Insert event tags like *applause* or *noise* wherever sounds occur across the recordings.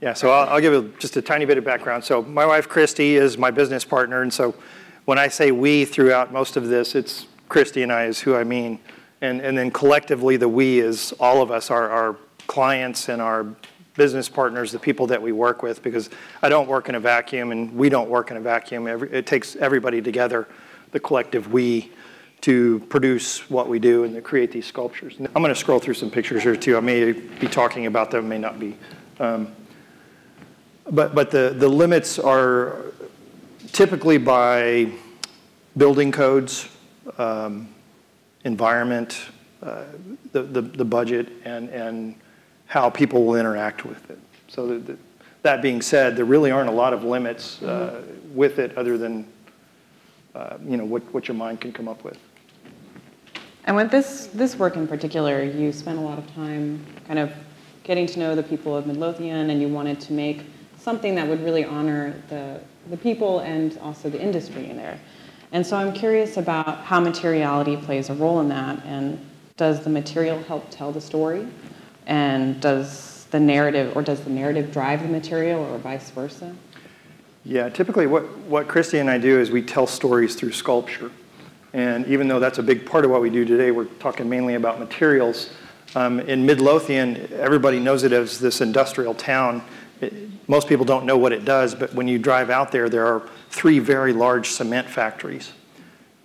Yeah, so I'll, I'll give you just a tiny bit of background. So my wife, Christy, is my business partner. And so when I say we throughout most of this, it's Christy and I is who I mean. And, and then collectively, the we is all of us, our, our clients and our business partners, the people that we work with, because I don't work in a vacuum and we don't work in a vacuum. Every, it takes everybody together, the collective we, to produce what we do and to create these sculptures. I'm going to scroll through some pictures here too. I may be talking about them, may not be. Um, but but the, the limits are typically by building codes, um, environment, uh, the, the, the, budget, and, and how people will interact with it. So the, the, that being said, there really aren't a lot of limits uh, with it other than uh, you know, what, what your mind can come up with. And with this, this work in particular, you spent a lot of time kind of getting to know the people of Midlothian and you wanted to make something that would really honor the, the people and also the industry in there. And so I'm curious about how materiality plays a role in that and does the material help tell the story? And does the narrative, or does the narrative drive the material or vice versa? Yeah, typically what, what Christy and I do is we tell stories through sculpture. And even though that's a big part of what we do today, we're talking mainly about materials. Um, in Midlothian, everybody knows it as this industrial town. It, most people don't know what it does, but when you drive out there, there are three very large cement factories.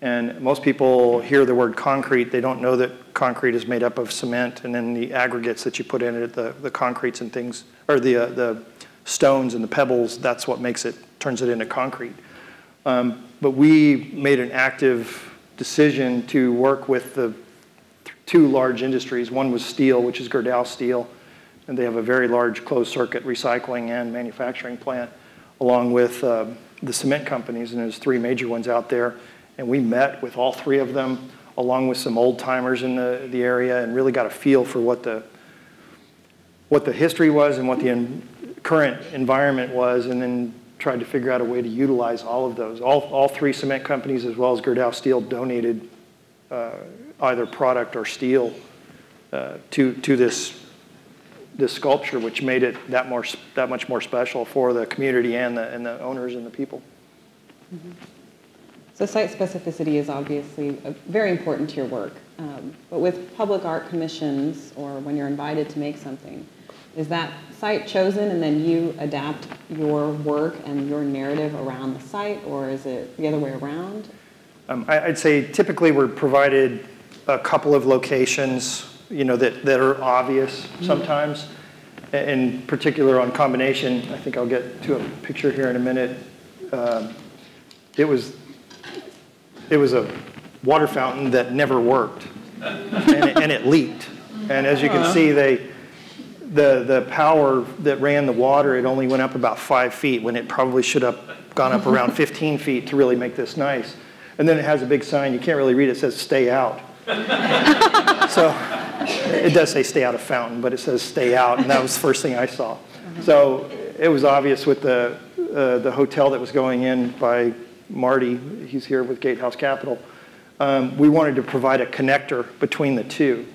And most people hear the word concrete, they don't know that concrete is made up of cement and then the aggregates that you put in it, the, the concretes and things, or the, uh, the stones and the pebbles, that's what makes it, turns it into concrete. Um, but we made an active decision to work with the two large industries. One was steel, which is Gerdau Steel, and they have a very large closed circuit recycling and manufacturing plant, along with uh, the cement companies, and there's three major ones out there. And we met with all three of them, along with some old timers in the, the area, and really got a feel for what the what the history was and what the in, current environment was, and then tried to figure out a way to utilize all of those. All, all three cement companies, as well as Gerdau Steel, donated uh, either product or steel uh, to, to this this sculpture, which made it that more that much more special for the community and the and the owners and the people. Mm -hmm. So site specificity is obviously very important to your work, um, but with public art commissions or when you're invited to make something, is that site chosen and then you adapt your work and your narrative around the site, or is it the other way around? Um, I, I'd say typically we're provided a couple of locations you know, that, that are obvious sometimes. In particular on combination, I think I'll get to a picture here in a minute. Um, it was it was a water fountain that never worked, and it, and it leaked. And as you can see, they the the power that ran the water it only went up about five feet when it probably should have gone up around *laughs* 15 feet to really make this nice. And then it has a big sign you can't really read. It says "Stay out." *laughs* so it does say stay out of fountain, but it says stay out, and that was the first thing I saw. So it was obvious with the, uh, the hotel that was going in by Marty, he's here with Gatehouse Capital, um, we wanted to provide a connector between the two.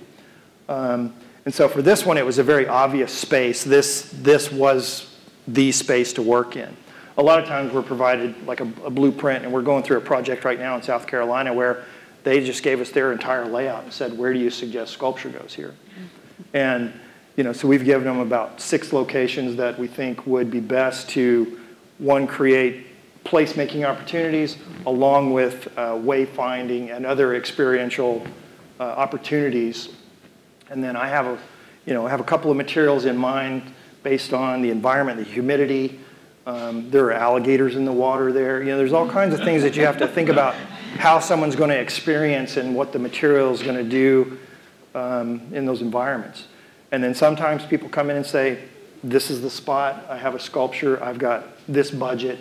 Um, and so for this one, it was a very obvious space. This, this was the space to work in. A lot of times we're provided like a, a blueprint, and we're going through a project right now in South Carolina where they just gave us their entire layout and said, where do you suggest sculpture goes here? And you know, so we've given them about six locations that we think would be best to, one, create placemaking opportunities along with uh, wayfinding and other experiential uh, opportunities. And then I have a, you know, I have a couple of materials in mind based on the environment, the humidity. Um, there are alligators in the water there. You know, there's all kinds of things that you have to think about how someone's going to experience and what the material is going to do um, in those environments. And then sometimes people come in and say, this is the spot, I have a sculpture, I've got this budget,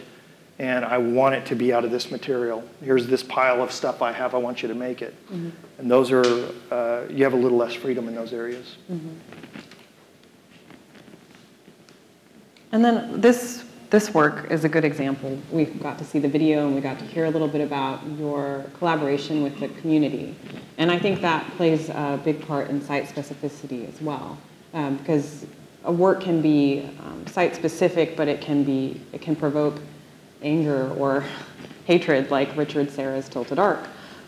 and I want it to be out of this material. Here's this pile of stuff I have, I want you to make it. Mm -hmm. And those are, uh, you have a little less freedom in those areas. Mm -hmm. And then this this work is a good example. We got to see the video and we got to hear a little bit about your collaboration with the community. And I think that plays a big part in site specificity as well. Um, because a work can be um, site-specific, but it can be, it can provoke anger or *laughs* hatred, like Richard Serra's Tilted Arc.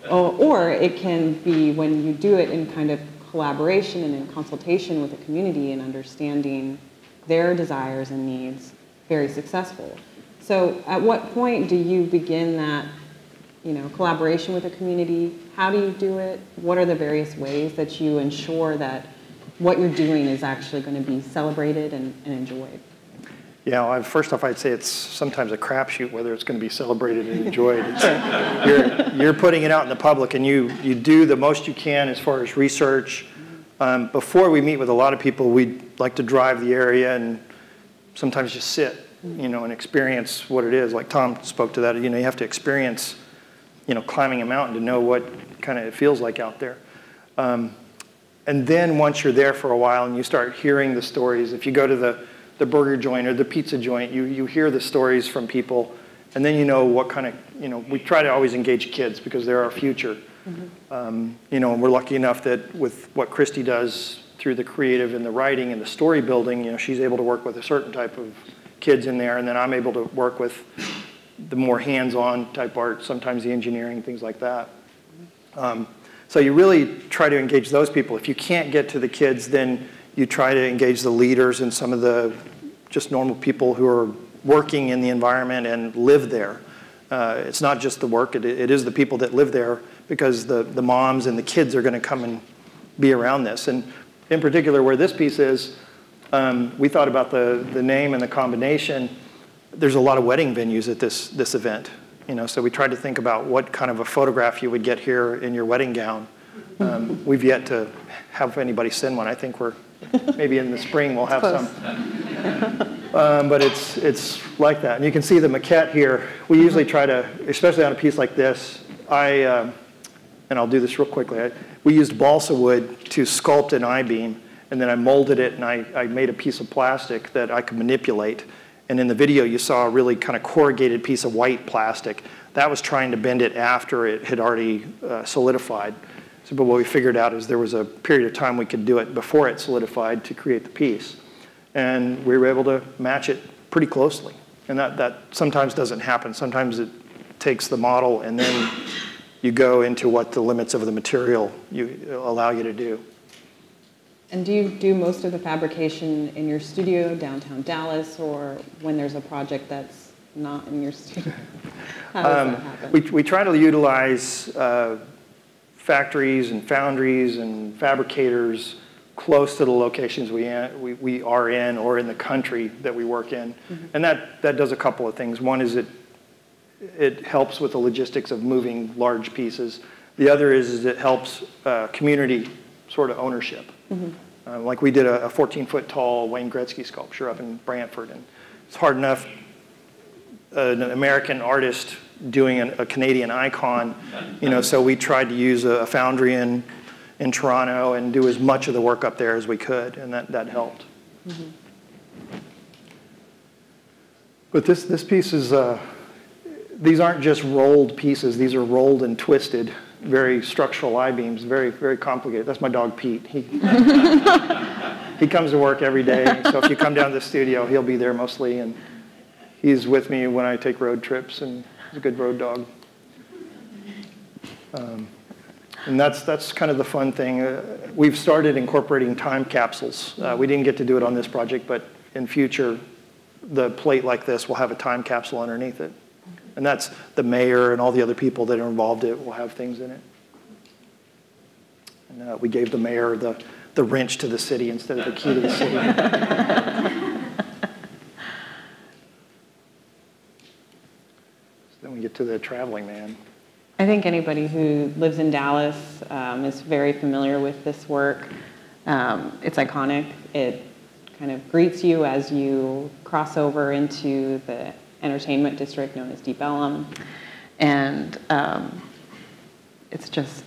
Or, or it can be when you do it in kind of collaboration and in consultation with the community and understanding their desires and needs, very successful. So at what point do you begin that you know, collaboration with the community? How do you do it? What are the various ways that you ensure that what you're doing is actually going to be celebrated and, and enjoyed? Yeah, well, first off, I'd say it's sometimes a crapshoot whether it's going to be celebrated and *laughs* enjoyed. you're, you're putting it out in the public, and you, you do the most you can as far as research. Um, before we meet with a lot of people, we'd like to drive the area and sometimes just sit, you know, and experience what it is. Like Tom spoke to that, you know, you have to experience, you know, climbing a mountain to know what kind of it feels like out there. Um, and then once you're there for a while and you start hearing the stories, if you go to the the burger joint or the pizza joint, you, you hear the stories from people, and then you know what kind of, you know, we try to always engage kids because they're our future. Mm-hmm. Um, you know, and we're lucky enough that with what Christy does through the creative and the writing and the story building, you know, she's able to work with a certain type of kids in there, and then I'm able to work with the more hands-on type art, sometimes the engineering, things like that. Um, so you really try to engage those people. If you can't get to the kids, then you try to engage the leaders and some of the just normal people who are working in the environment and live there. Uh, it's not just the work, it, it is the people that live there because the, the moms and the kids are going to come and be around this. And in particular, where this piece is, um, we thought about the, the name and the combination. There's a lot of wedding venues at this, this event. You know, so we tried to think about what kind of a photograph you would get here in your wedding gown. Um, we've yet to have anybody send one. I think we're Maybe in the spring we'll have some. Um, but it's, it's like that. And you can see the maquette here. We usually try to, especially on a piece like this, I, uh, and I'll do this real quickly, I, we used balsa wood to sculpt an I-beam, and then I molded it and I, I made a piece of plastic that I could manipulate. And in the video you saw a really kind of corrugated piece of white plastic. That was trying to bend it after it had already uh, solidified. So, but what we figured out is there was a period of time we could do it before it solidified to create the piece. And we were able to match it pretty closely. And that, that sometimes doesn't happen. Sometimes it takes the model and then you go into what the limits of the material you, allow you to do. And do you do most of the fabrication in your studio downtown Dallas or when there's a project that's not in your studio? *laughs* How does um, that happen? We, we try to utilize uh, factories and foundries and fabricators close to the locations we, we, we are in or in the country that we work in. Mm-hmm. And that, that does a couple of things. One is it, it helps with the logistics of moving large pieces. The other is, is it helps uh, community sort of ownership. Mm-hmm. Uh, like we did a 14 foot tall Wayne Gretzky sculpture up in Brantford. And it's hard enough, an American artist doing an, a Canadian icon, you know, so we tried to use a, a, foundry in, in Toronto and do as much of the work up there as we could, and that, that helped. Mm -hmm. But this, this piece is, uh, these aren't just rolled pieces, these are rolled and twisted, very structural I-beams, very, very complicated. That's my dog, Pete. He, *laughs* he comes to work every day, so if you come down to the studio, he'll be there mostly, and he's with me when I take road trips, and He's a good road dog. Um, and that's, that's kind of the fun thing. Uh, we've started incorporating time capsules. Uh, we didn't get to do it on this project, but in future, the plate like this will have a time capsule underneath it. And that's the mayor and all the other people that are involved in it will have things in it. And uh, we gave the mayor the, the wrench to the city instead of the key to the city. *laughs* Then we get to the traveling man. I think anybody who lives in Dallas um, is very familiar with this work. Um, it's iconic. It kind of greets you as you cross over into the entertainment district known as Deep Ellum. And um, it's just,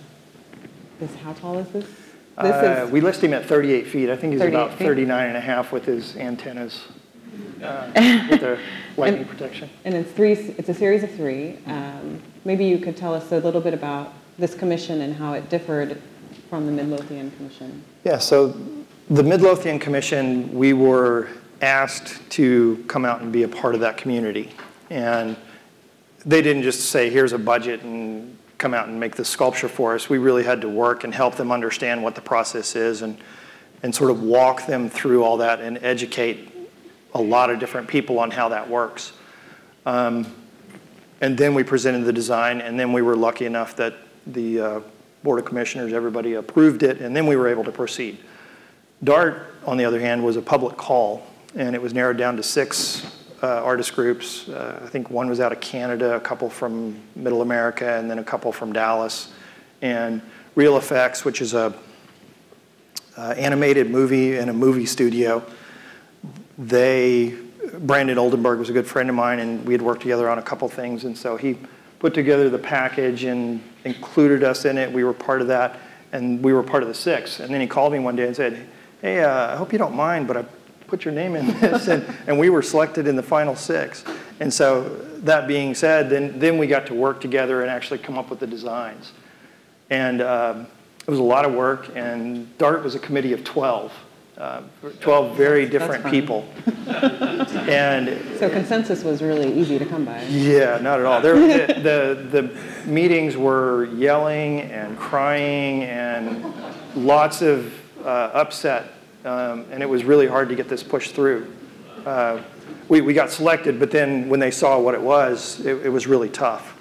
this, how tall is this? this uh, is we list him at 38 feet. I think he's about feet? 39 and a half with his antennas *laughs* uh, with their lightning and, protection. And it's three. It's a series of three. Um, maybe you could tell us a little bit about this commission and how it differed from the Midlothian Commission. Yeah. So the Midlothian Commission, we were asked to come out and be a part of that community. And they didn't just say, here's a budget and come out and make the sculpture for us. We really had to work and help them understand what the process is and, and sort of walk them through all that and educate a lot of different people on how that works. Um, and then we presented the design, and then we were lucky enough that the uh, Board of Commissioners, everybody approved it, and then we were able to proceed. DART, on the other hand, was a public call, and it was narrowed down to six uh, artist groups. Uh, I think one was out of Canada, a couple from Middle America, and then a couple from Dallas. And Reel FX, which is a uh, animated movie and a movie studio, they, Brandon Oldenburg was a good friend of mine, and we had worked together on a couple things, and so he put together the package and included us in it. We were part of that, and we were part of the six. And then he called me one day and said, hey, uh, I hope you don't mind, but I put your name in this, and, and we were selected in the final six. And so that being said, then, then we got to work together and actually come up with the designs. And um, it was a lot of work, and DART was a committee of 12. Uh, 12 very different people. and so consensus was really easy to come by. Yeah, not at all. There, the, the, the meetings were yelling and crying and lots of uh, upset, um, and it was really hard to get this pushed through. Uh, we, we got selected, but then when they saw what it was, it, it was really tough.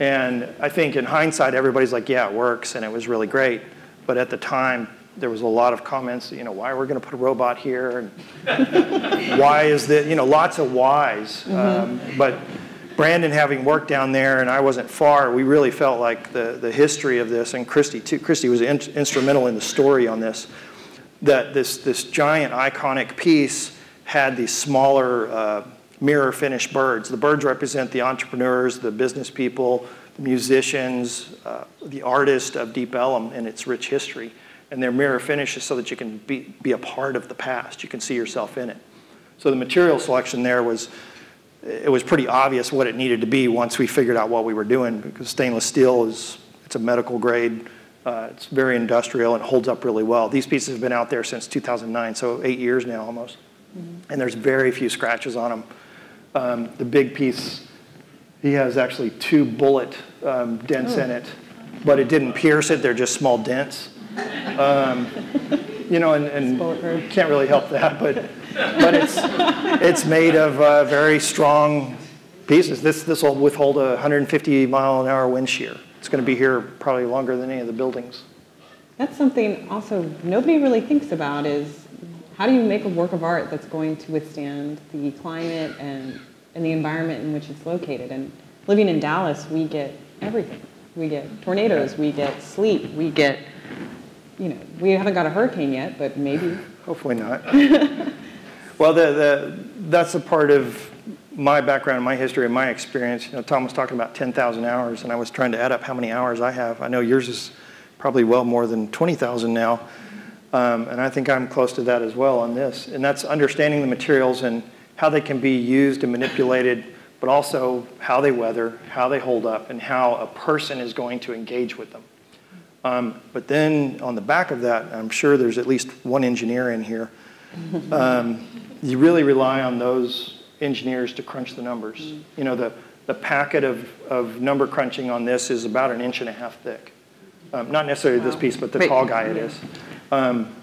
And I think in hindsight, everybody's like, yeah, it works, and it was really great. But at the time, there was a lot of comments, you know, why are we going to put a robot here? And *laughs* why is that, you know, lots of whys. Mm-hmm. Um, but Brandon having worked down there and I wasn't far, we really felt like the, the history of this, and Christy too, Christy was in, instrumental in the story on this, that this, this giant iconic piece had these smaller uh, mirror finished birds. The birds represent the entrepreneurs, the business people, the musicians, uh, the artists of Deep Ellum and its rich history and they're mirror finishes so that you can be, be a part of the past. You can see yourself in it. So the material selection there was, it was pretty obvious what it needed to be once we figured out what we were doing because stainless steel is, it's a medical grade, uh, it's very industrial and holds up really well. These pieces have been out there since 2009, so eight years now almost. Mm -hmm. And there's very few scratches on them. Um, the big piece, he has actually two bullet um, dents oh. in it, but it didn't pierce it, they're just small dents. Um, you know, and, and can't really help that, but but it's it's made of uh, very strong pieces. This this will withhold a 150 mile an hour wind shear. It's going to be here probably longer than any of the buildings. That's something also nobody really thinks about is how do you make a work of art that's going to withstand the climate and and the environment in which it's located. And living in Dallas, we get everything. We get tornadoes, we get sleet, we get you know, we haven't got a hurricane yet, but maybe. Hopefully not. *laughs* well, the, the, that's a part of my background, my history, and my experience. You know, Tom was talking about 10,000 hours, and I was trying to add up how many hours I have. I know yours is probably well more than 20,000 now, um, and I think I'm close to that as well on this. And that's understanding the materials and how they can be used and manipulated, but also how they weather, how they hold up, and how a person is going to engage with them. Um, but then on the back of that, I'm sure there's at least one engineer in here. *laughs* Um, you really rely on those engineers to crunch the numbers. Mm. You know, the, the packet of, of number crunching on this is about an inch and a half thick. Um, not necessarily wow. this piece, but the Wait. tall guy it is. Um,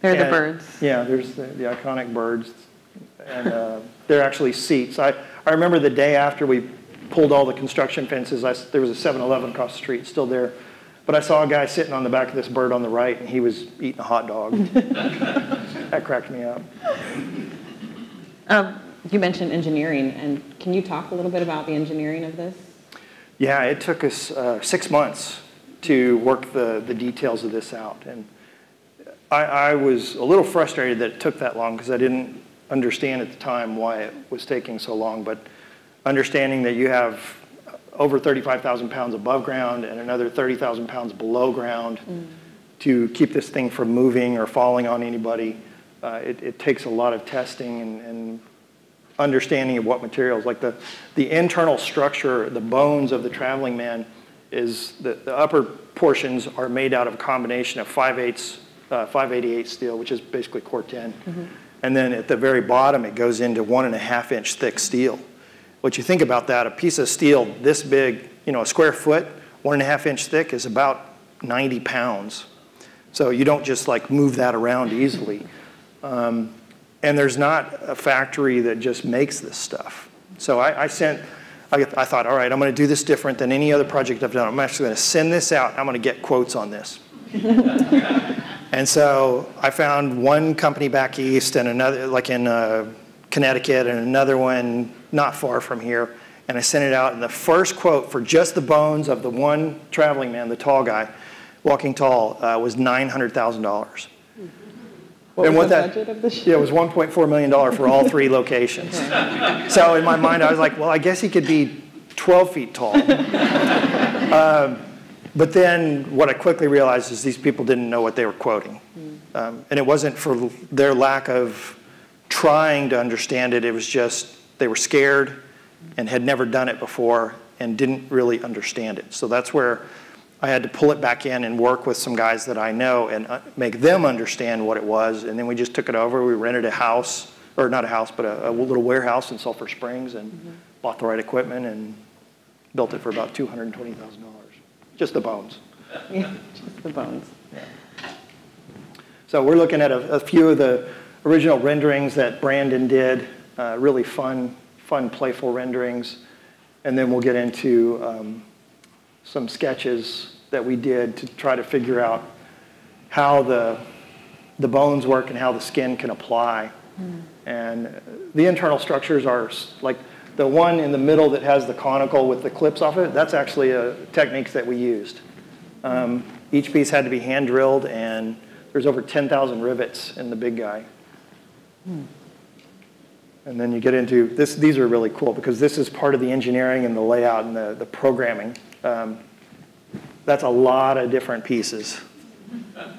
they're the birds. Yeah, there's the, the iconic birds. And uh, they're actually seats. I, I remember the day after we pulled all the construction fences, I, there was a 7-Eleven across the street still there. But I saw a guy sitting on the back of this bird on the right, and he was eating a hot dog. *laughs* that cracked me up. Um, you mentioned engineering, and can you talk a little bit about the engineering of this? Yeah, it took us uh, six months to work the, the details of this out. And I, I was a little frustrated that it took that long because I didn't understand at the time why it was taking so long. But understanding that you have over 35,000 pounds above ground and another 30,000 pounds below ground mm. to keep this thing from moving or falling on anybody. Uh, it, it, takes a lot of testing and, and, understanding of what materials. Like the, the internal structure, the bones of the traveling man is the, the upper portions are made out of a combination of 5 eighths uh, 588 steel, which is basically Corten. And then at the very bottom, it goes into one and a half inch thick steel. What you think about that, a piece of steel this big, you know, a square foot, one and a half inch thick is about 90 pounds. So you don't just like move that around easily. Um, and there's not a factory that just makes this stuff. So I, I sent, I, I, thought, all right, I'm going to do this different than any other project I've done. I'm actually going to send this out. I'm going to get quotes on this. *laughs* and so I found one company back east and another, like in uh, Connecticut, and another one not far from here. And I sent it out, and the first quote for just the bones of the one traveling man, the tall guy, walking tall, uh, was $900,000. What and was what that, budget of this? Yeah, it was $1.4 million for all three locations. *laughs* So in my mind, I was like, well, I guess he could be 12 feet tall. *laughs* um, but then what I quickly realized is these people didn't know what they were quoting. Um, and it wasn't for their lack of trying to understand it, it was just they were scared and had never done it before and didn't really understand it. So that's where I had to pull it back in and work with some guys that I know and uh, make them understand what it was. And then we just took it over. We rented a house, or not a house, but a, a little warehouse in Sulphur Springs and mm -hmm. bought the right equipment and built it for about $220,000. Just the bones. Yeah, just the bones. Yeah. So we're looking at a, a, few of the original renderings that Brandon did, uh, really fun, fun, playful renderings. And then we'll get into um, some sketches that we did to try to figure out how the, the bones work and how the skin can apply. Mm. And the internal structures are like the one in the middle that has the conical with the clips off it, that's actually a technique that we used. Um, each piece had to be hand drilled and there's over 10,000 rivets in the big guy. Mm. And then you get into this, these are really cool because this is part of the engineering and the layout and the, the programming. Um, that's a lot of different pieces.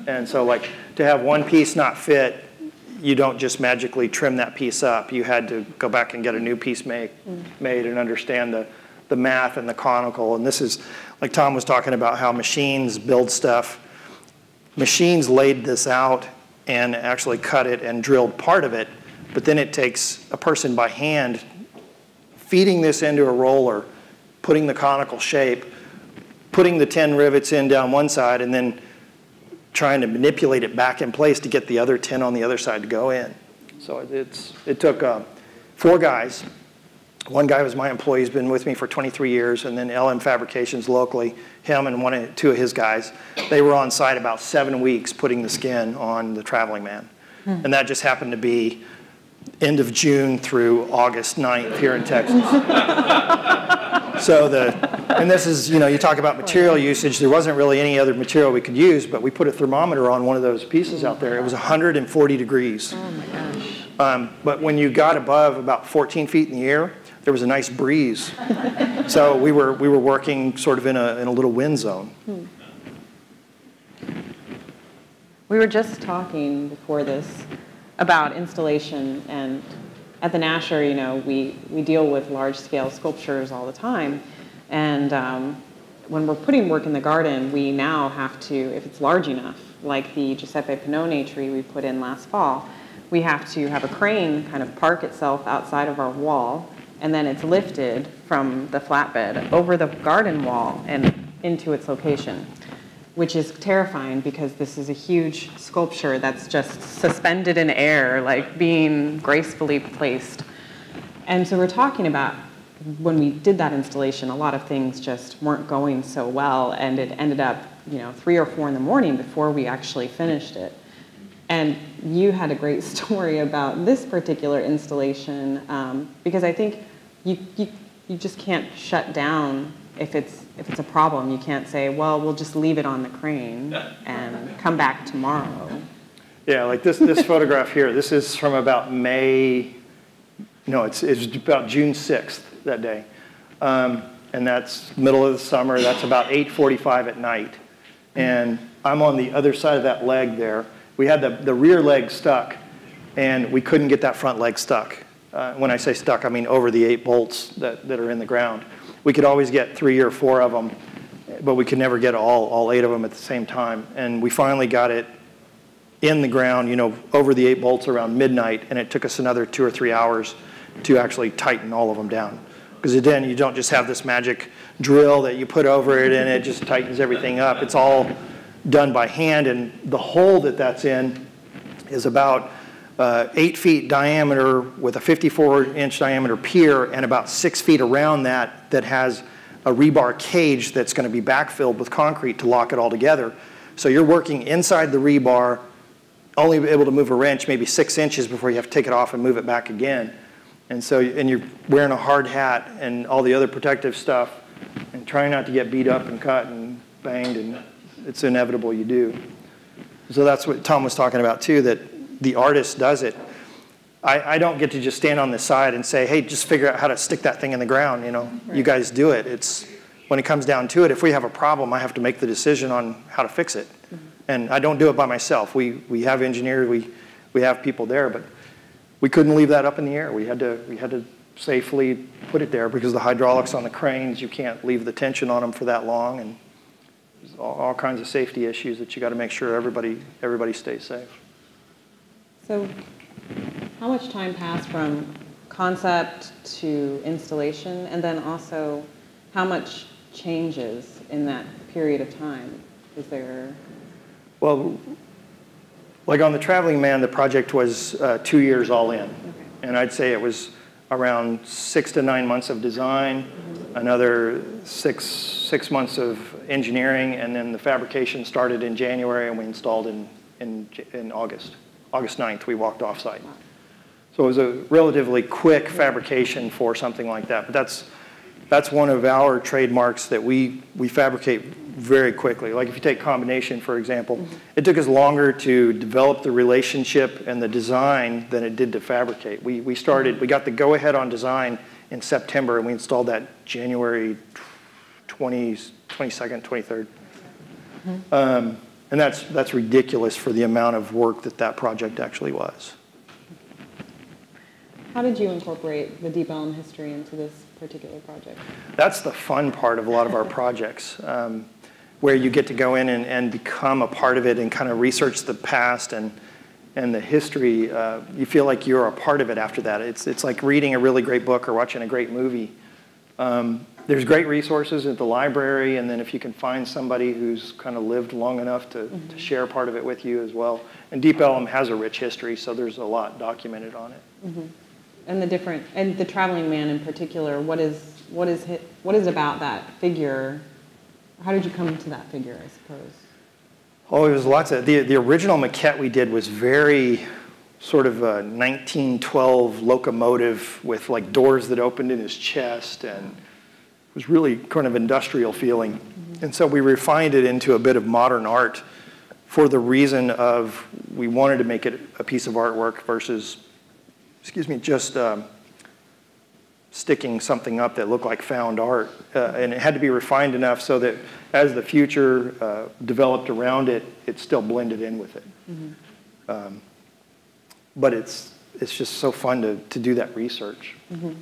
And so like to have one piece not fit, you don't just magically trim that piece up. You had to go back and get a new piece make, mm. made and understand the, the math and the conical. And this is, like Tom was talking about how machines build stuff. Machines laid this out and actually cut it and drilled part of it, but then it takes a person by hand feeding this into a roller, putting the conical shape, putting the 10 rivets in down one side, and then trying to manipulate it back in place to get the other 10 on the other side to go in. So it's, it took uh, four guys. One guy was my employee, he's been with me for 23 years, and then LM Fabrications locally, him and one, two of his guys, they were on site about seven weeks putting the skin on the traveling man. Hmm. And that just happened to be end of June through August 9th here in Texas. *laughs* so the, and this is, you know, you talk about material usage. There wasn't really any other material we could use, but we put a thermometer on one of those pieces out there. It was 140 degrees. Oh my gosh. Um, but when you got above about 14 feet in the air, there was a nice breeze. *laughs* so we were, we were working sort of in a, in a little wind zone. Hmm. We were just talking before this about installation and at the Nasher, you know, we, we deal with large-scale sculptures all the time. And um, when we're putting work in the garden, we now have to, if it's large enough, like the Giuseppe Penone tree we put in last fall, we have to have a crane kind of park itself outside of our wall, and then it's lifted from the flatbed over the garden wall and into its location which is terrifying because this is a huge sculpture that's just suspended in air, like being gracefully placed. And so we're talking about when we did that installation, a lot of things just weren't going so well, and it ended up, you know, three or four in the morning before we actually finished it. And you had a great *laughs* story about this particular installation um, because I think you, you, you just can't shut down if it's if it's a problem, you can't say, well, we'll just leave it on the crane and come back tomorrow. Yeah, like this, this photograph here, this is from about May, no, it's, it's about June 6th that day. Um, and that's middle of the summer, that's about 8.45 at night. And I'm on the other side of that leg there. We had the, the rear leg stuck, and we couldn't get that front leg stuck. Uh, when I say stuck, I mean over the eight bolts that, that are in the ground we could always get three or four of them, but we could never get all, all eight of them at the same time. And we finally got it in the ground, you know, over the eight bolts around midnight, and it took us another two or three hours to actually tighten all of them down. Because then you don't just have this magic drill that you put over it and it just tightens everything up. It's all done by hand, and the hole that that's in is about uh, eight feet diameter with a 54 inch diameter pier and about six feet around that that has a rebar cage that's going to be backfilled with concrete to lock it all together. So you're working inside the rebar, only able to move a wrench maybe six inches before you have to take it off and move it back again. And so, and you're wearing a hard hat and all the other protective stuff and trying not to get beat up and cut and banged, and it's inevitable you do. So that's what Tom was talking about too, that the artist does it. I, I, don't get to just stand on the side and say, hey, just figure out how to stick that thing in the ground. You know, right. you guys do it. It's when it comes down to it, if we have a problem, I have to make the decision on how to fix it. Mm-hmm. And I don't do it by myself. We, we have engineers, we, we have people there, but we couldn't leave that up in the air. We had to, we had to safely put it there because the hydraulics on the cranes, you can't leave the tension on them for that long. And all, all kinds of safety issues that you got to make sure everybody, everybody stays safe. So how much time passed from concept to installation? And then also, how much changes in that period of time? Is there? Well, like on the Traveling Man, the project was uh, two years all in. Okay. And I'd say it was around six to nine months of design, mm-hmm. another six, six months of engineering, and then the fabrication started in January and we installed in, in, in August. August 9th, we walked offsite. So it was a relatively quick fabrication for something like that. But that's, that's one of our trademarks that we, we fabricate very quickly. Like if you take combination, for example, it took us longer to develop the relationship and the design than it did to fabricate. We, we started, we got the go-ahead on design in September and we installed that January 20, 22nd, 23rd. Mm-hmm. Um, and that's, that's ridiculous for the amount of work that that project actually was. How did you incorporate the Deep Ellum history into this particular project? That's the fun part of a lot of our *laughs* projects, um, where you get to go in and, and become a part of it and kind of research the past and, and the history. Uh, you feel like you're a part of it after that. It's, it's like reading a really great book or watching a great movie. Um, there's great resources at the library, and then if you can find somebody who's kind of lived long enough to, mm-hmm. to share part of it with you as well. And Deep Ellum has a rich history, so there's a lot documented on it. Mm-hmm. And the different, and the traveling man in particular, what is what is what is about that figure? How did you come to that figure? I suppose. Oh, it was lots of the the original maquette we did was very sort of a 1912 locomotive with like doors that opened in his chest and was really kind of industrial feeling. Mm-hmm. And so we refined it into a bit of modern art for the reason of we wanted to make it a piece of artwork versus, excuse me, just um, sticking something up that looked like found art. Uh, and it had to be refined enough so that as the future uh, developed around it, it still blended in with it. Mm-hmm. Um, but it's, it's just so fun to, to do that research. Mm-hmm.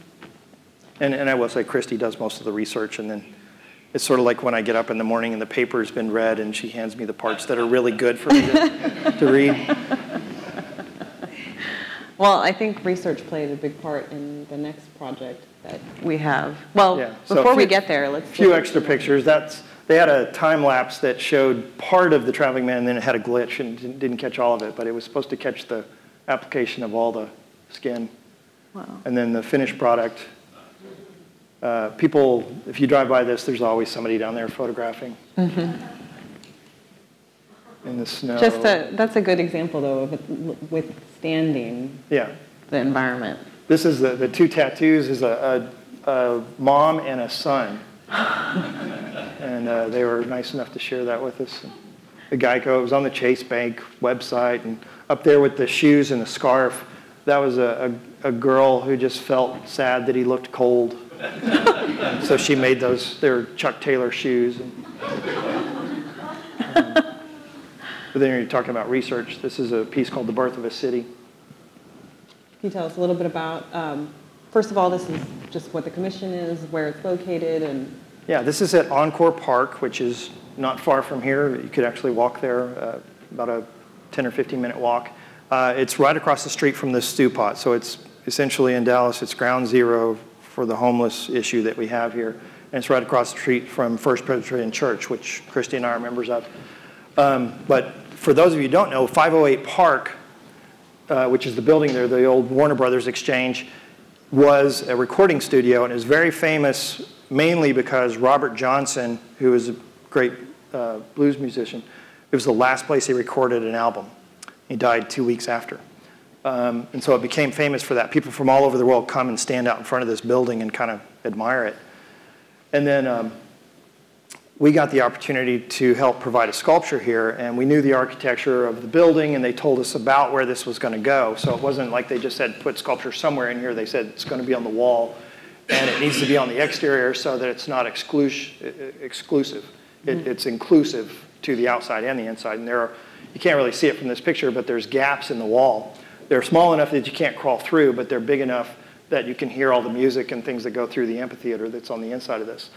And, and I will say Christy does most of the research, and then it's sort of like when I get up in the morning and the paper's been read, and she hands me the parts that are really good for me to, *laughs* to read. Well, I think research played a big part in the next project that we have. Well, yeah. so before few, we get there, let's. A few extra pictures. That's they had a time lapse that showed part of the traveling man, and then it had a glitch and didn't catch all of it. But it was supposed to catch the application of all the skin. Wow. And then the finished product uh, people, if you drive by this, there's always somebody down there photographing mm-hmm. in the snow. Just a, that's a good example, though, of withstanding yeah. the environment. This is the, the two tattoos is a, a, a mom and a son. *laughs* and uh, they were nice enough to share that with us. The Geico, it was on the Chase Bank website, and up there with the shoes and the scarf, that was a, a, a girl who just felt sad that he looked cold so she made those, they're Chuck Taylor shoes. And, um, but then you're talking about research. This is a piece called The Birth of a City. Can you tell us a little bit about, um, first of all, this is just what the commission is, where it's located, and. Yeah, this is at Encore Park, which is not far from here. You could actually walk there uh, about a 10 or 15 minute walk. Uh, it's right across the street from the Stewpot, so it's essentially in Dallas, it's ground zero for the homeless issue that we have here. And it's right across the street from First Presbyterian Church, which Christy and I are members of. Um, but for those of you who don't know, 508 Park, uh, which is the building there, the old Warner Brothers Exchange, was a recording studio and is very famous mainly because Robert Johnson, who is a great uh, blues musician, it was the last place he recorded an album. He died two weeks after. Um, and so it became famous for that. People from all over the world come and stand out in front of this building and kind of admire it. And then um, we got the opportunity to help provide a sculpture here, and we knew the architecture of the building, and they told us about where this was going to go. So it wasn't like they just said, put sculpture somewhere in here. They said it's going to be on the wall, and it needs to be on the exterior so that it's not exclusive. It, mm-hmm. it's inclusive to the outside and the inside. And there are, you can't really see it from this picture, but there's gaps in the wall. They're small enough that you can't crawl through, but they're big enough that you can hear all the music and things that go through the amphitheater that's on the inside of this.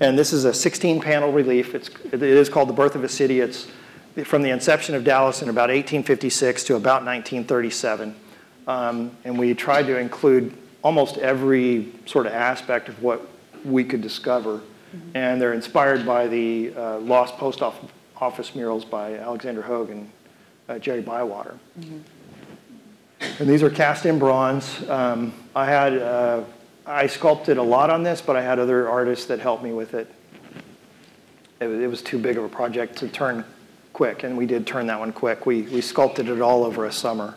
And this is a 16 panel relief. It's, it is called The Birth of a City. It's from the inception of Dallas in about 1856 to about 1937. Um, and we tried to include almost every sort of aspect of what we could discover. Mm-hmm. And they're inspired by the uh, Lost Post Office murals by Alexander Hogue and uh, Jerry Bywater. Mm-hmm. And these are cast in bronze. Um, I had uh, I sculpted a lot on this, but I had other artists that helped me with it. It, it was too big of a project to turn quick, and we did turn that one quick. We, we sculpted it all over a summer.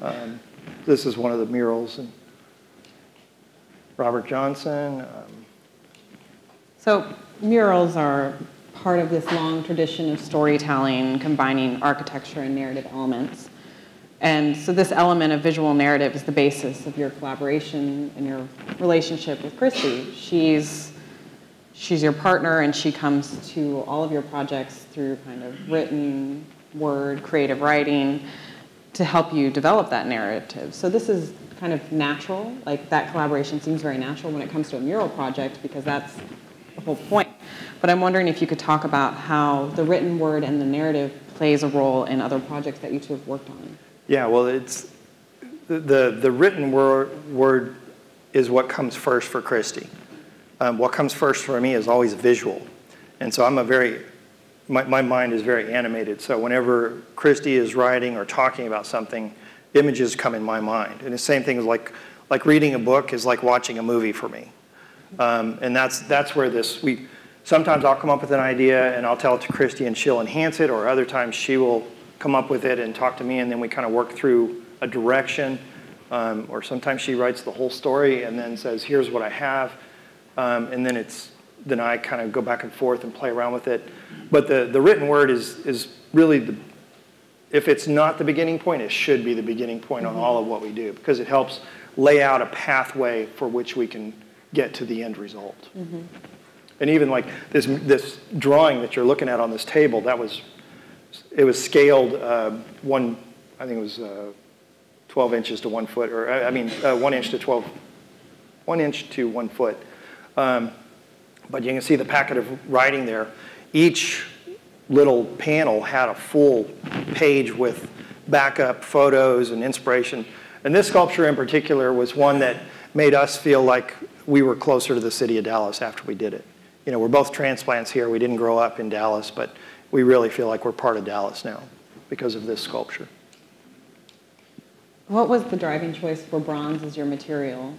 Um, this is one of the murals. And Robert Johnson. Um, so murals are part of this long tradition of storytelling, combining architecture and narrative elements. And so this element of visual narrative is the basis of your collaboration and your relationship with Christy. She's, she's your partner and she comes to all of your projects through kind of written word, creative writing to help you develop that narrative. So this is kind of natural, like that collaboration seems very natural when it comes to a mural project because that's the whole point. But I'm wondering if you could talk about how the written word and the narrative plays a role in other projects that you two have worked on. Yeah, well, it's the, the, written word, word is what comes first for Christy. Um, what comes first for me is always visual. And so I'm a very, my, my mind is very animated. So whenever Christy is writing or talking about something, images come in my mind. And the same thing is like, like reading a book is like watching a movie for me. Um, and that's, that's where this, we, sometimes I'll come up with an idea and I'll tell it to Christy and she'll enhance it, or other times she will come up with it and talk to me, and then we kind of work through a direction. Um, or sometimes she writes the whole story and then says, "Here's what I have," um, and then it's then I kind of go back and forth and play around with it. But the the written word is is really the if it's not the beginning point, it should be the beginning point on all of what we do because it helps lay out a pathway for which we can get to the end result. Mm-hmm. And even like this this drawing that you're looking at on this table, that was it was scaled uh, one, I think it was uh, 12 inches to one foot, or I mean, uh, one inch to 12, one inch to one foot. Um, but you can see the packet of writing there. Each little panel had a full page with backup photos and inspiration. And this sculpture in particular was one that made us feel like we were closer to the city of Dallas after we did it. You know, we're both transplants here. We didn't grow up in Dallas, but we really feel like we're part of Dallas now because of this sculpture. What was the driving choice for bronze as your material?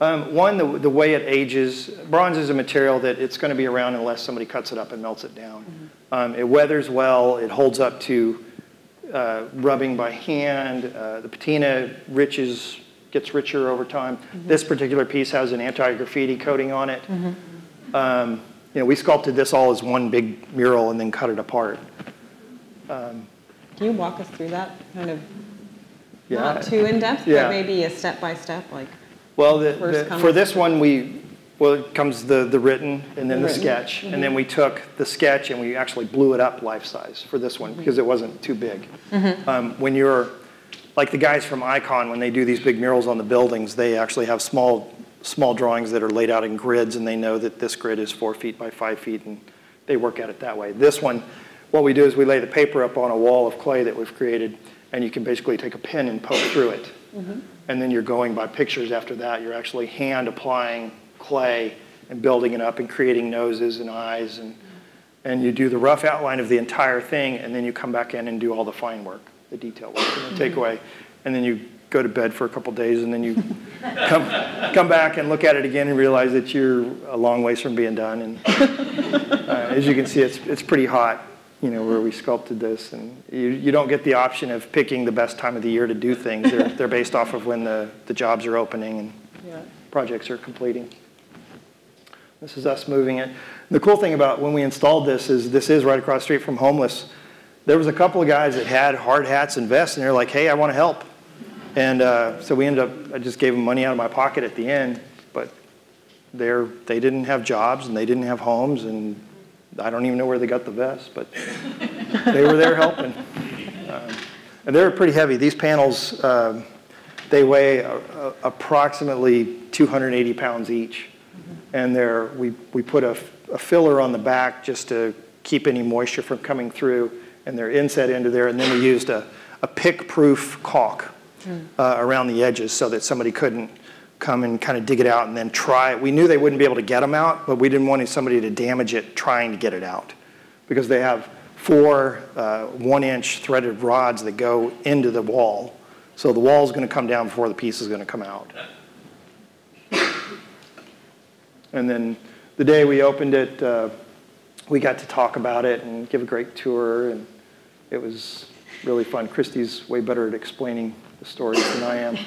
Um, one, the, the way it ages. Bronze is a material that it's going to be around unless somebody cuts it up and melts it down. Mm-hmm. Um, it weathers well. It holds up to uh, rubbing by hand. Uh, the patina riches, gets richer over time. Mm-hmm. This particular piece has an anti-graffiti coating on it. Mm-hmm. Um, you know, we sculpted this all as one big mural and then cut it apart. Um, Can you walk us through that kind of, yeah. not too in depth, yeah. but maybe a step by step, like? Well, the, the, for this one, we well, it comes the the written and then the, the sketch, mm-hmm. and then we took the sketch and we actually blew it up life size for this one mm-hmm. because it wasn't too big. Mm-hmm. Um, when you're like the guys from Icon, when they do these big murals on the buildings, they actually have small small drawings that are laid out in grids and they know that this grid is four feet by five feet and they work at it that way. This one, what we do is we lay the paper up on a wall of clay that we've created, and you can basically take a pen and poke through it. Mm-hmm. And then you're going by pictures after that. You're actually hand applying clay and building it up and creating noses and eyes. And, and you do the rough outline of the entire thing, and then you come back in and do all the fine work, the detail work, and then mm-hmm. take away. And then you go to bed for a couple days, and then you come, come back and look at it again and realize that you're a long ways from being done. And uh, as you can see, it's, it's pretty hot, you know, where we sculpted this. And you, you don't get the option of picking the best time of the year to do things. They're, they're based off of when the, the jobs are opening and Yeah. projects are completing. This is us moving it. The cool thing about when we installed this is this is right across the street from Homeless. There was a couple of guys that had hard hats and vests, and they're like, hey, I want to help. And uh, so we ended up, I just gave them money out of my pocket at the end, but they're, they didn't have jobs and they didn't have homes, and I don't even know where they got the vests, but they were there helping. Um, *laughs* And they're pretty heavy. These panels, um, they weigh a- a- approximately 280 pounds each. And they're, we, we put a, a filler on the back just to keep any moisture from coming through, and they're inset into there. And then we used a, a pick-proof caulk uh, around the edges so that somebody couldn't come and kind of dig it out and then try it. We knew they wouldn't be able to get them out, but we didn't want somebody to damage it trying to get it out because they have four uh, one-inch threaded rods that go into the wall. So the wall is going to come down before the piece is going to come out. And then the day we opened it, uh, we got to talk about it and give a great tour, and it was really fun. Christy's way better at explaining stories than I am.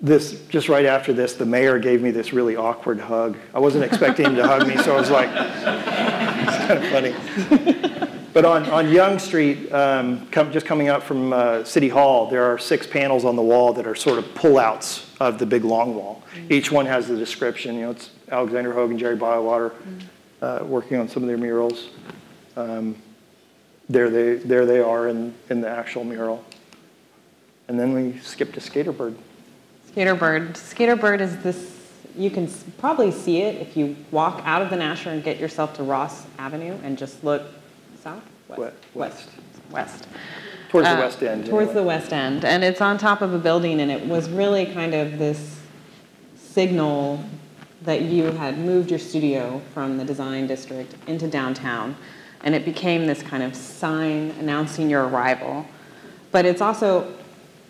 This, just right after this, the mayor gave me this really awkward hug. I wasn't expecting him to hug me, so I was like, it's kind of funny. But on, on Young Street, um, come, just coming up from uh, City Hall, there are six panels on the wall that are sort of pullouts of the big long wall. Each one has the description. You know, it's Alexander Hogan, and Jerry Bywater, uh, working on some of their murals. Um, there they, there they are in, in the actual mural. And then we skip to Skaterbird. Skaterbird. Skaterbird is this, you can probably see it if you walk out of the Nasher and get yourself to Ross Avenue and just look south? West. west. West. Towards the Uh, west end. Towards the west end. And it's on top of a building, and it was really kind of this signal that you had moved your studio from the design district into downtown. And it became this kind of sign announcing your arrival. But it's also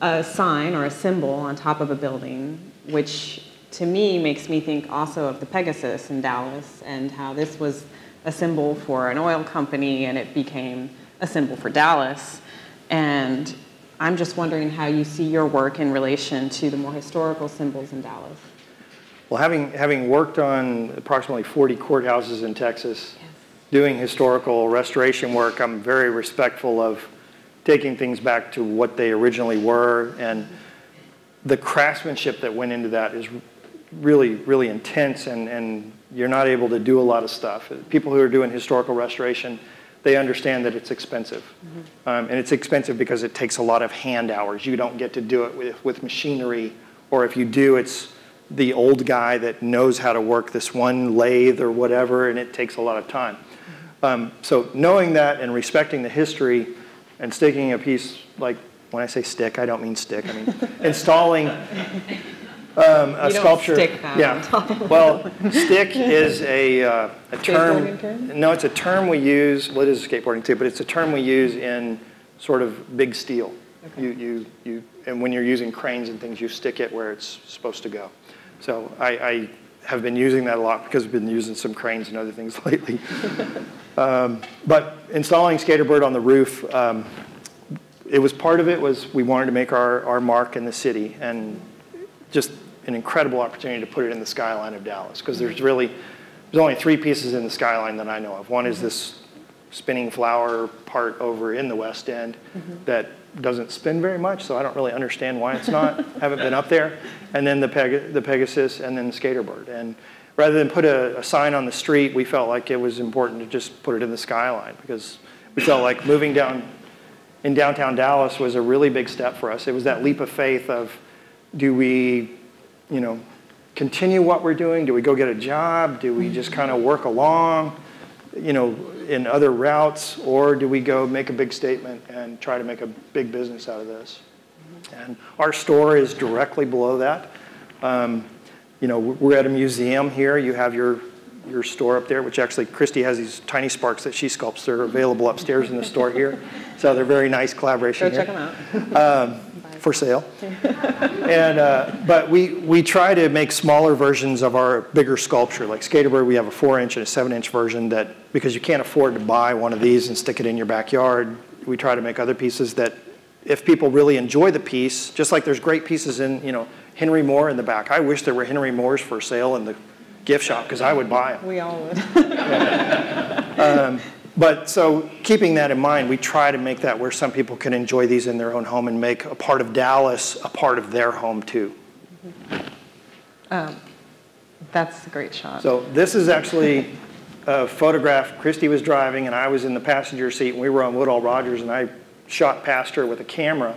a sign or a symbol on top of a building, which to me makes me think also of the Pegasus in Dallas and how this was a symbol for an oil company and it became a symbol for Dallas. And I'm just wondering how you see your work in relation to the more historical symbols in Dallas. Well, having, having worked on approximately 40 courthouses in Texas, doing historical restoration work, I'm very respectful of taking things back to what they originally were. And the craftsmanship that went into that is really, really intense, and, and you're not able to do a lot of stuff. People who are doing historical restoration, they understand that it's expensive. Um, and it's expensive because it takes a lot of hand hours. You don't get to do it with, with machinery, or if you do, it's the old guy that knows how to work this one lathe or whatever, and it takes a lot of time. Um, so knowing that and respecting the history and sticking a piece, like when I say stick, I don't mean stick, I mean installing um, a sculpture. stick yeah. Well, stick is a, uh, a term. term? No, it's a term we use. Well, it is skateboarding too, but it's a term we use in sort of big steel. You, you, you, and when you're using cranes and things, you stick it where it's supposed to go. So I, I have been using that a lot because I've been using some cranes and other things *laughs* lately. Um, but installing Skaterbird on the roof, um, it was part of it was we wanted to make our, our mark in the city and just an incredible opportunity to put it in the skyline of Dallas because there's really there's only three pieces in the skyline that I know of. One is this spinning flower part over in the west end that doesn't spin very much, so I don't really understand why it's not. *laughs* haven't been up there. And then the, Peg- the Pegasus and then the Skaterbird. And rather than put a, a sign on the street, we felt like it was important to just put it in the skyline because we felt like moving down in downtown Dallas was a really big step for us. It was that leap of faith of, do we, you know, continue what we're doing? Do we go get a job? Do we just kind of work along? You know, in other routes, or do we go make a big statement and try to make a big business out of this? And our store is directly below that. Um, you know, we're at a museum here. You have your your store up there, which actually Christy has these tiny sparks that she sculpts. They're available upstairs in the store here. So they're very nice collaboration Go here. check them out. *laughs* Um, for sale. and, uh, but we, we try to make smaller versions of our bigger sculpture. Like Skaterbird, we have a four inch and a seven inch version that, because you can't afford to buy one of these and stick it in your backyard, we try to make other pieces that if people really enjoy the piece, just like there's great pieces in, you know, Henry Moore in the back. I wish there were Henry Moores for sale in the gift shop because I would buy them. We all would. *laughs* um, but so keeping that in mind, we try to make that where some people can enjoy these in their own home and make a part of Dallas a part of their home too. Um, that's a great shot. So this is actually a photograph. Christy was driving and I was in the passenger seat and we were on Woodall Rogers and I shot past her with a camera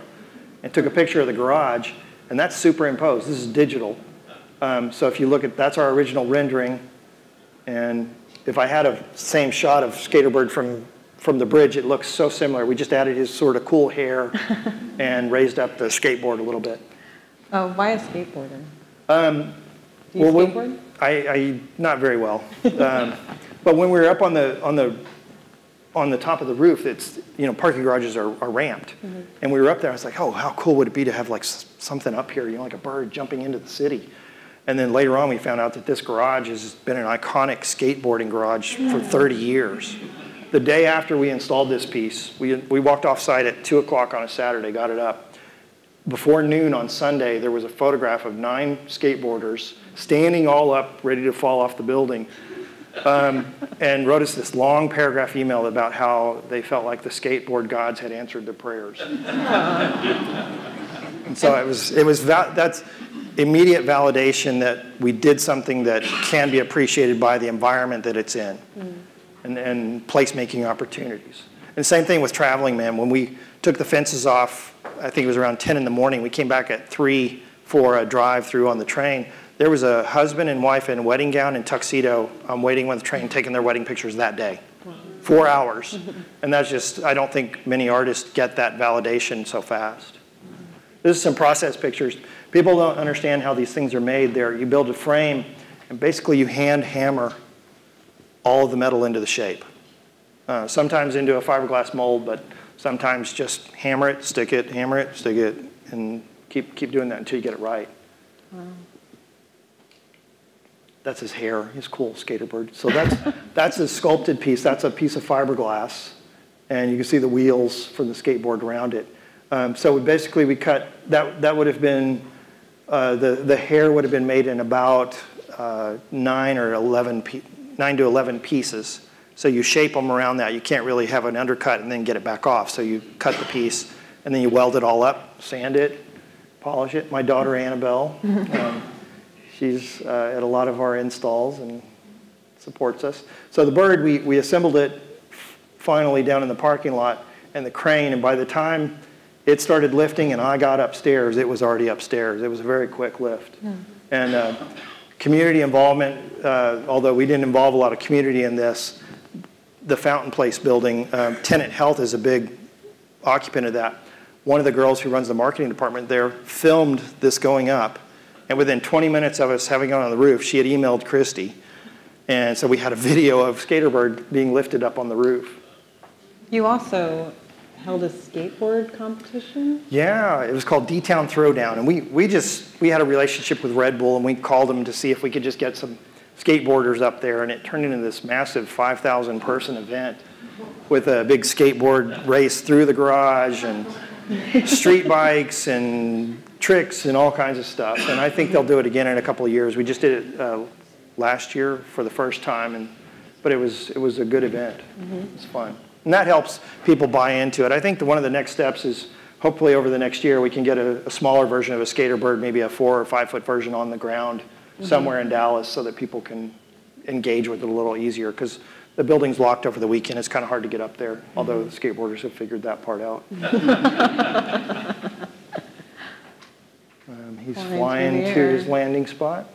and took a picture of the garage and that's superimposed. This is digital. Um, so if you look at, that's our original rendering and if I had a same shot of Skaterbird from, from the bridge, it looks so similar. We just added his sort of cool hair *laughs* and raised up the skateboard a little bit. Oh, why a skateboarder? Um, Do you well, skateboard? when- I, I, not very well. Um, but when we were up on the, on the, on the top of the roof, it's, you know, parking garages are, are ramped. Mm-hmm. And we were up there, I was like, oh, how cool would it be to have like s- something up here, you know, like a bird jumping into the city. And then later on, we found out that this garage has been an iconic skateboarding garage for 30 years. The day after we installed this piece, we, we walked off site at 2 o'clock on a Saturday, got it up. Before noon on Sunday, there was a photograph of nine skateboarders standing all up, ready to fall off the building, um, and wrote us this long paragraph email about how they felt like the skateboard gods had answered their prayers. and so it was, it was va- that's immediate validation that we did something that can be appreciated by the environment that it's in and, and placemaking opportunities. And same thing with Traveling Man. When we took the fences off, I think it was around 10 in the morning, we came back at 3 for a drive through on the train. There was a husband and wife in wedding gown and tuxedo um, waiting with the train, taking their wedding pictures that day. Four hours. *laughs* and that's just, I don't think many artists get that validation so fast. This is some process pictures. People don't understand how these things are made there. You build a frame, and basically you hand hammer all of the metal into the shape. Uh, sometimes into a fiberglass mold, but sometimes just hammer it, stick it, hammer it, stick it, and keep, keep doing that until you get it right. That's his hair, his cool skater bird. So that's, *laughs* that's a sculpted piece. That's a piece of fiberglass. And you can see the wheels from the skateboard around it. Um, so we basically, we cut, that, that would have been, uh, the, the hair would have been made in about uh, nine or 11, pe- nine to 11 pieces. So you shape them around that. You can't really have an undercut and then get it back off. So you cut the piece and then you weld it all up, sand it, polish it. My daughter Annabelle, *laughs* um, she's uh, at a lot of our installs and supports us. So the bird, we, we assembled it finally down in the parking lot and the crane, and by the time it started lifting and I got upstairs, it was already upstairs. It was a very quick lift. And uh, community involvement, uh, although we didn't involve a lot of community in this, the Fountain Place building, um, Tenet Health is a big occupant of that. One of the girls who runs the marketing department there filmed this going up, and within 20 minutes of us having gone on the roof, she had emailed Christy. And so we had a video of Skaterbird being lifted up on the roof. You also held a skateboard competition? Yeah, it was called D-Town Throwdown, and we, we just, we had a relationship with Red Bull, and we called them to see if we could just get some skateboarders up there, and it turned into this massive 5,000 person event with a big skateboard race through the garage and street bikes and tricks and all kinds of stuff. And I think they'll do it again in a couple of years. We just did it uh, last year for the first time, and but it was it was a good event. Mm-hmm. It was fun, and that helps people buy into it. I think the, one of the next steps is hopefully over the next year we can get a, a smaller version of a skater bird, maybe a four or five foot version on the ground mm-hmm. somewhere in Dallas, so that people can engage with it a little easier because. The building's locked over the weekend. It's kind of hard to get up there, although mm-hmm. the skateboarders have figured that part out. *laughs* He's Flying flying to his landing spot.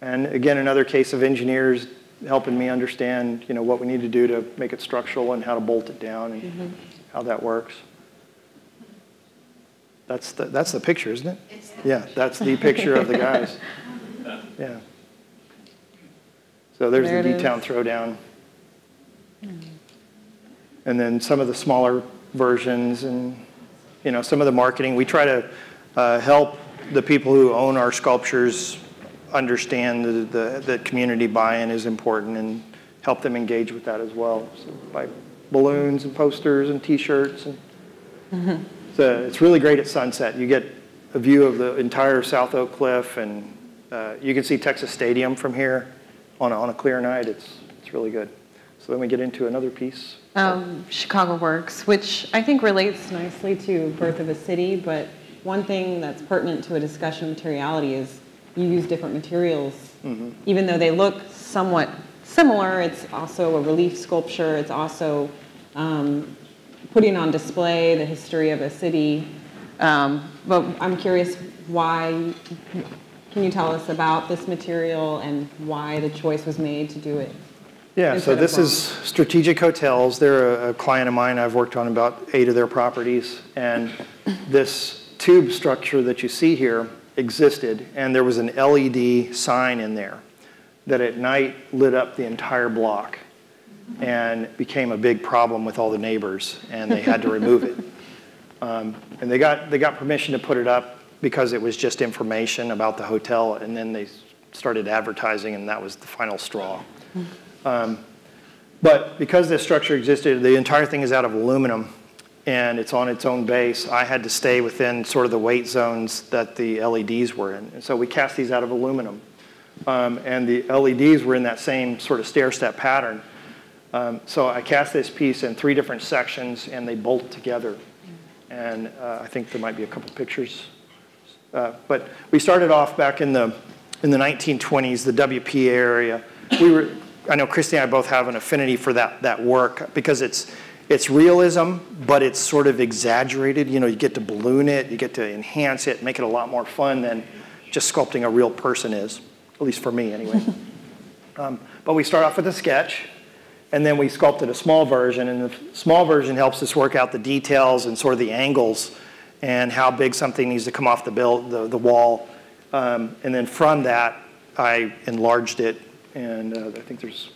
And again, another case of engineers helping me understand, you know, what we need to do to make it structural and how to bolt it down and Mm-hmm. how that works. That's the, that's the picture, isn't it? Yeah, that's the picture of the *laughs* guys. Yeah. So there's There the it is. D-Town throwdown. And then some of the smaller versions and, you know, some of the marketing. We try to uh, help the people who own our sculptures understand that the, that community buy-in is important and help them engage with that as well. So by balloons and posters and T-shirts and so it's really great at sunset. You get a view of the entire South Oak Cliff, and uh, you can see Texas Stadium from here on a, on a clear night. It's, it's really good. So then we get into another piece. Um, Chicago Works, which I think relates nicely to Birth of a City, but one thing that's pertinent to a discussion of materiality is you use different materials. Even though they look somewhat similar, it's also a relief sculpture, it's also um, putting on display the history of a city. Um, but I'm curious why, can you tell us about this material and why the choice was made to do it? Yeah, so this is Strategic Hotels. They're a, a client of mine. I've worked on about eight of their properties. And *laughs* this tube structure that you see here existed, and there was an LED sign in there that at night lit up the entire block and became a big problem with all the neighbors, and they had to remove it. *laughs* Um, and they got, they got permission to put it up because it was just information about the hotel, and then they started advertising, and that was the final straw. Um, but because this structure existed, the entire thing is out of aluminum, and it's on its own base. I had to stay within sort of the weight zones that the LEDs were in. And so we cast these out of aluminum. Um, and the LEDs were in that same sort of stair-step pattern. Um, so I cast this piece in three different sections, and they bolt together. And uh, I think there might be a couple pictures. Uh, but we started off back in the in the 1920s, the WPA era. We were, I know Christy and I both have an affinity for that that work because it's it's realism, but it's sort of exaggerated. You know, you get to balloon it, you get to enhance it, make it a lot more fun than just sculpting a real person is, at least for me anyway. *laughs* Um, but we start off with a sketch, and then we sculpted a small version, and the small version helps us work out the details and sort of the angles and how big something needs to come off the, build, the, the wall. Um, and then from that, I enlarged it, and uh, I think there's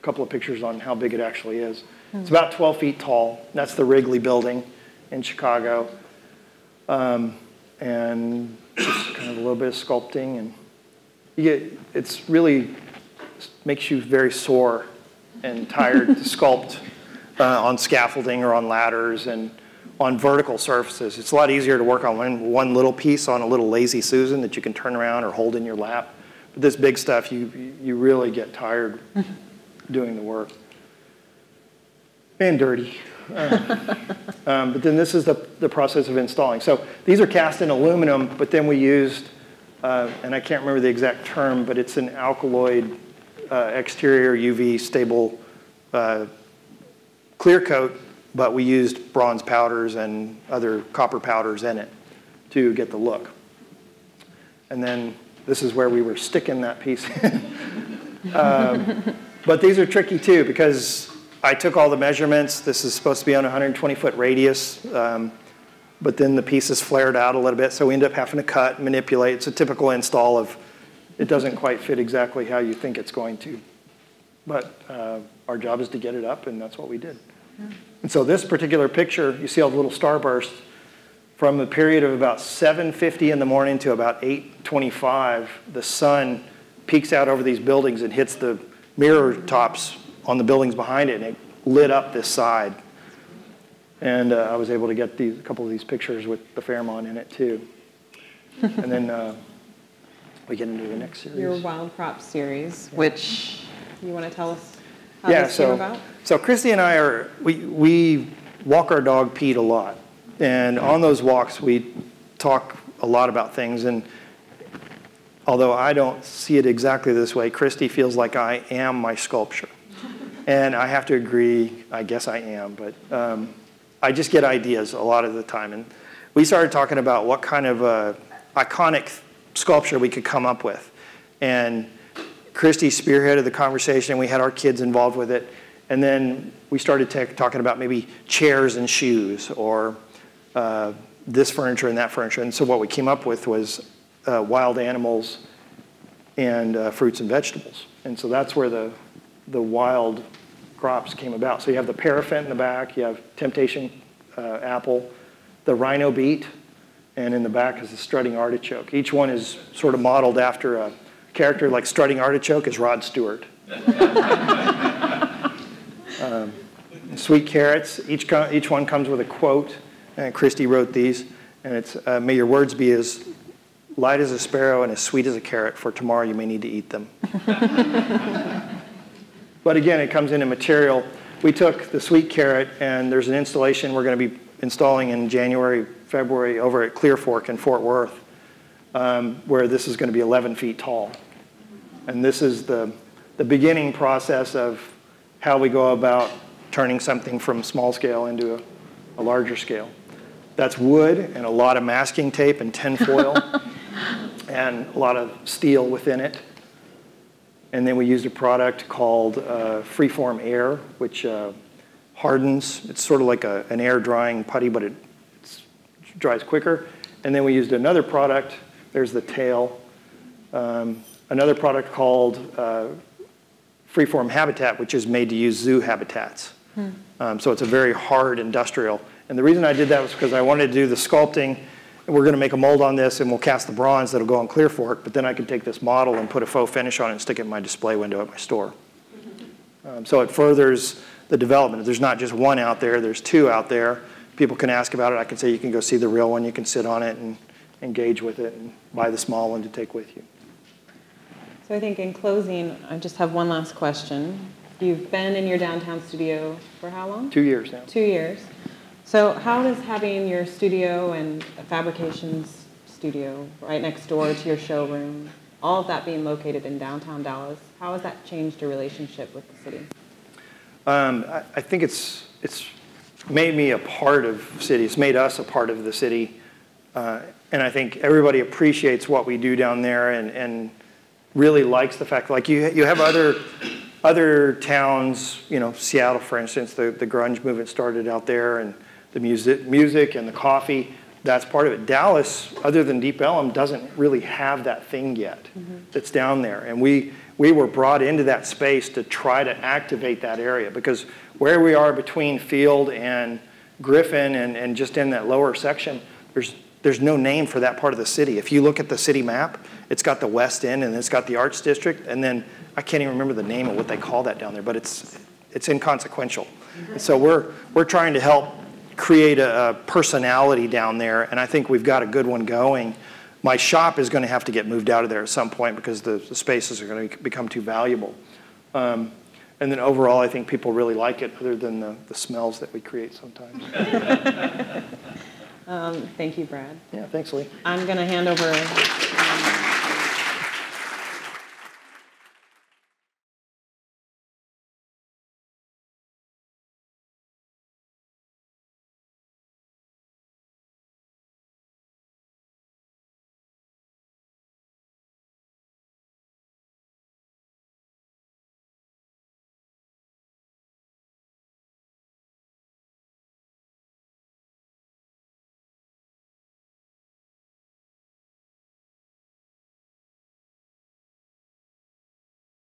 a couple of pictures on how big it actually is. It's about 12 feet tall. That's the Wrigley Building in Chicago. Um, and just kind of a little bit of sculpting, and you get, it's really makes you very sore and tired to sculpt *laughs* uh, on scaffolding or on ladders and on vertical surfaces. It's a lot easier to work on one, one little piece on a little lazy Susan that you can turn around or hold in your lap. This big stuff, you, you really get tired doing the work. And dirty. Uh, *laughs* um, but then this is the, the process of installing. So these are cast in aluminum, but then we used, uh, and I can't remember the exact term, but it's an alkaloid uh, exterior UV stable uh, clear coat, but we used bronze powders and other copper powders in it to get the look. And then this is where we were sticking that piece in. *laughs* um, but these are tricky too because I took all the measurements. This is supposed to be on a 120 foot radius, um, but then the pieces flared out a little bit, so we end up having to cut, manipulate. It's a typical install of it doesn't quite fit exactly how you think it's going to. But uh, our job is to get it up, and that's what we did. And so this particular picture, you see all the little starbursts from a period of about 7.50 in the morning to about 8.25, the sun peeks out over these buildings and hits the mirror tops on the buildings behind it, and it lit up this side. And uh, I was able to get these, a couple of these pictures with the Fairmont in it too. *laughs* and then uh, we get into the next series. Your Wild Crop series, which you want to tell us how yeah, this came so, about? so Christy and I are, we, we walk our dog Pete a lot. And on those walks, we talk a lot about things. And although I don't see it exactly this way, Christy feels like I am my sculpture. *laughs* And I have to agree, I guess I am, but um, I just get ideas a lot of the time. And we started talking about what kind of uh, iconic sculpture we could come up with. And Christy spearheaded the conversation. We had our kids involved with it. And then we started talking about maybe chairs and shoes or uh, this furniture and that furniture. And so what we came up with was uh, wild animals and uh, fruits and vegetables. And so that's where the, the wild crops came about. So you have the paraffin in the back, you have temptation uh, apple, the rhino beet, and in the back is the strutting artichoke. Each one is sort of modeled after a character like strutting artichoke is Rod Stewart. *laughs* um, sweet carrots, each, co- each one comes with a quote, and Christy wrote these, and it's, uh, may your words be as light as a sparrow and as sweet as a carrot, for tomorrow you may need to eat them. *laughs* but again, it comes in a material. We took the sweet carrot, and there's an installation we're going to be installing in January, February over at Clear Fork in Fort Worth, um, where this is going to be 11 feet tall. And this is the, the beginning process of how we go about turning something from small scale into a, a larger scale. That's wood and a lot of masking tape and tin foil *laughs* and a lot of steel within it. And then we used a product called uh, Freeform Air, which uh, hardens. It's sort of like a, an air drying putty, but it dries quicker. And then we used another product. There's the tail. Um, another product called uh, Freeform Habitat, which is made to use zoo habitats. Hmm. Um, so it's a very hard industrial. And the reason I did that was because I wanted to do the sculpting. And we're going to make a mold on this, and we'll cast the bronze that'll go on Clear Fork. But then I can take this model and put a faux finish on it and stick it in my display window at my store. Um, so it furthers the development. There's not just one out there, there's two out there. People can ask about it. I can say you can go see the real one, you can sit on it and engage with it and buy the small one to take with you. So I think in closing, I just have one last question. You've been in your downtown studio for how long? Two years now. Two years. So how does having your studio and fabrications studio right next door to your showroom, all of that being located in downtown Dallas, how has that changed your relationship with the city? Um, I, I, think it's, it's made me a part of city. It's made us a part of the city. Uh, and I think everybody appreciates what we do down there and, and really likes the fact, like you, you have other, other towns, you know, Seattle, for instance, the, the grunge movement started out there and the music, music and the coffee, that's part of it. Dallas, other than Deep Ellum, doesn't really have that thing yet mm-hmm. that's down there. And we, we were brought into that space to try to activate that area because where we are between Field and Griffin and, and just in that lower section, there's, there's no name for that part of the city. If you look at the city map, it's got the West End and it's got the Arts District, and then I can't even remember the name of what they call that down there, but it's, it's inconsequential. And so we're, we're trying to help create a, a personality down there, and I think we've got a good one going. My shop is going to have to get moved out of there at some point because the, the spaces are going to become too valuable. Um, and then overall, I think people really like it, other than the, the smells that we create sometimes. *laughs* *laughs* um, thank you, Brad. Yeah, thanks, Leigh. I'm going to hand over